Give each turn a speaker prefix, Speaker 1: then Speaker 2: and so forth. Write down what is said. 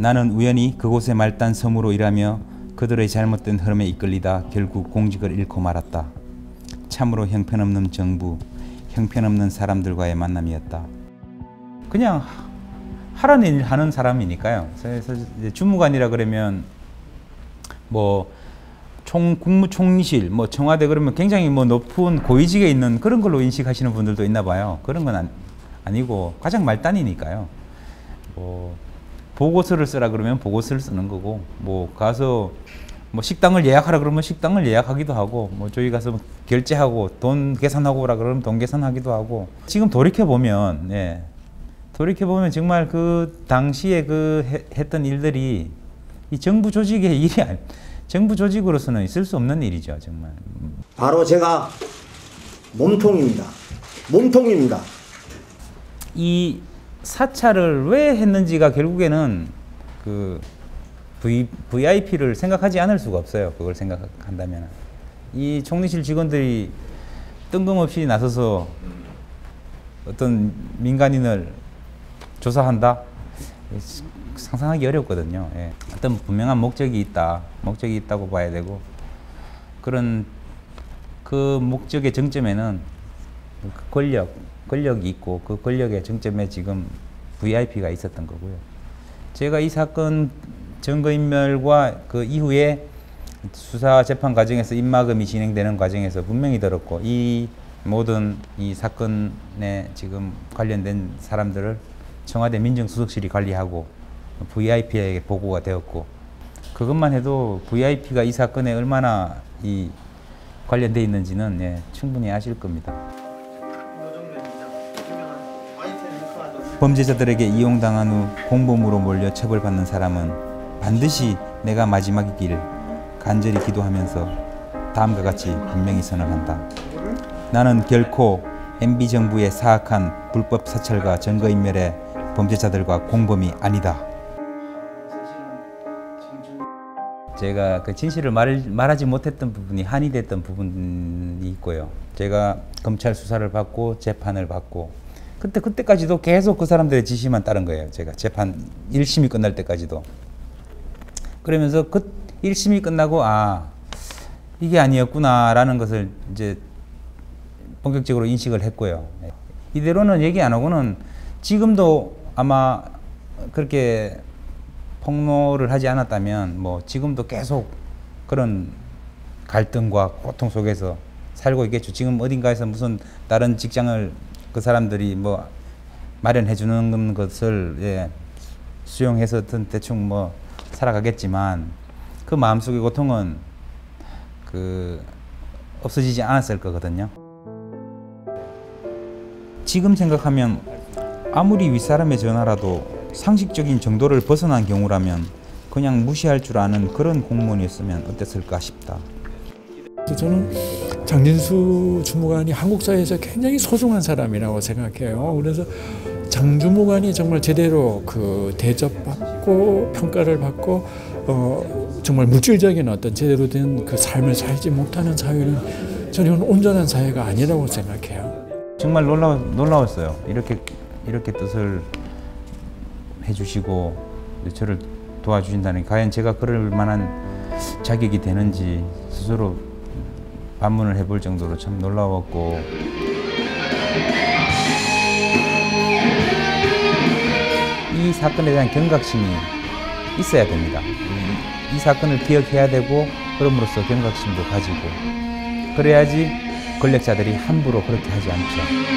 Speaker 1: 나는 우연히 그곳의 말단 섬으로 일하며 그들의 잘못된 흐름에 이끌리다 결국 공직을 잃고 말았다. 참으로 형편없는 정부, 형편없는 사람들과의 만남이었다. 그냥 하라는 일 하는 사람이니까요. 그래서 주무관이라 그러면 뭐 총, 국무총리실, 뭐 청와대 그러면 굉장히 뭐 높은 고위직에 있는 그런 걸로 인식하시는 분들도 있나 봐요. 그런 건 아니, 고 가장 말단이니까요. 뭐 보고서를 쓰라 그러면 보고서를 쓰는 거고 뭐 가서 뭐 식당을 예약하라 그러면 식당을 예약하기도 하고 뭐 저희 가서 뭐 결제하고 돈 계산하고 오라 그러면 돈 계산하기도 하고 지금 돌이켜 보면 예. 돌이켜 보면 정말 그 당시에 그 해, 했던 일들이 이 정부 조직의 일이 아니 정부 조직으로서는 있을 수 없는 일이죠 정말
Speaker 2: 바로 제가 몸통입니다. 몸통입니다.
Speaker 1: 이 사찰을 왜 했는지가 결국에는 그 v, VIP를 생각하지 않을 수가 없어요. 그걸 생각한다면. 이 총리실 직원들이 뜬금없이 나서서 어떤 민간인을 조사한다? 상상하기 어렵거든요. 예. 어떤 분명한 목적이 있다. 목적이 있다고 봐야 되고, 그런 그 목적의 정점에는 그 권력, 권력이 있고 그 권력의 정점에 지금 VIP가 있었던 거고요. 제가 이 사건 증거인멸과 그 이후에 수사 재판 과정에서 입막음이 진행되는 과정에서 분명히 들었고 이 모든 이 사건에 지금 관련된 사람들을 청와대 민정수석실이 관리하고 VIP에게 보고가 되었고 그것만 해도 VIP가 이 사건에 얼마나 이 관련돼 있는지는 예, 충분히 아실 겁니다. 범죄자들에게 이용당한 후 공범으로 몰려 처벌받는 사람은 반드시 내가 마지막이길 간절히 기도하면서 다음과 같이 분명히 선언한다. 나는 결코 MB 정부의 사악한 불법 사찰과 증거인멸의 범죄자들과 공범이 아니다. 제가 그 진실을 말, 말하지 못했던 부분이 한이 됐던 부분이 있고요. 제가 검찰 수사를 받고 재판을 받고 그때 그때까지도 계속 그 사람들의 지시만 따른 거예요. 제가 재판 1심이 끝날 때까지도. 그러면서 그 1심이 끝나고 아 이게 아니었구나라는 것을 이제 본격적으로 인식을 했고요. 이대로는 얘기 안 하고는 지금도 아마 그렇게 폭로를 하지 않았다면 뭐 지금도 계속 그런 갈등과 고통 속에서 살고 있겠죠. 지금 어딘가에서 무슨 다른 직장을 그 사람들이 뭐 마련해 주는 것을 예, 수용해서 대충 뭐 살아가겠지만 그 마음속의 고통은 그 없어지지 않았을 거거든요. 지금 생각하면 아무리 윗사람의 전화라도 상식적인 정도를 벗어난 경우라면 그냥 무시할 줄 아는 그런 공무원이었으면 어땠을까 싶다.
Speaker 3: 저는 장진수 주무관이 한국 사회에서 굉장히 소중한 사람이라고 생각해요. 그래서 장 주무관이 정말 제대로 그 대접받고 평가를 받고 어 정말 물질적인 어떤 제대로 된 그 삶을 살지 못하는 사회는 저는 온전한 사회가 아니라고 생각해요.
Speaker 1: 정말 놀라 놀라웠어요. 이렇게 이렇게 뜻을 해주시고 저를 도와주신다는 과연 제가 그럴 만한 자격이 되는지 스스로 반문을 해볼 정도로 참 놀라웠고 이 사건에 대한 경각심이 있어야 됩니다. 이, 이 사건을 기억해야 되고 그럼으로써 경각심도 가지고 그래야지 권력자들이 함부로 그렇게 하지 않죠.